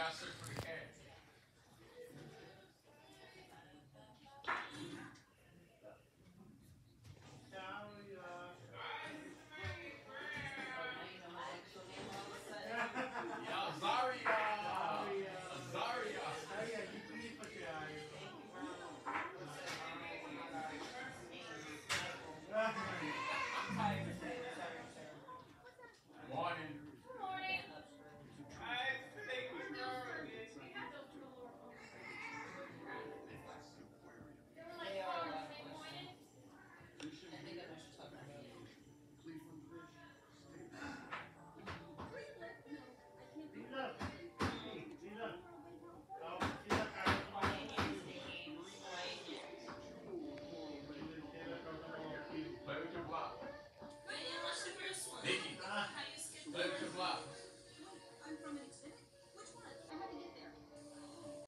got certification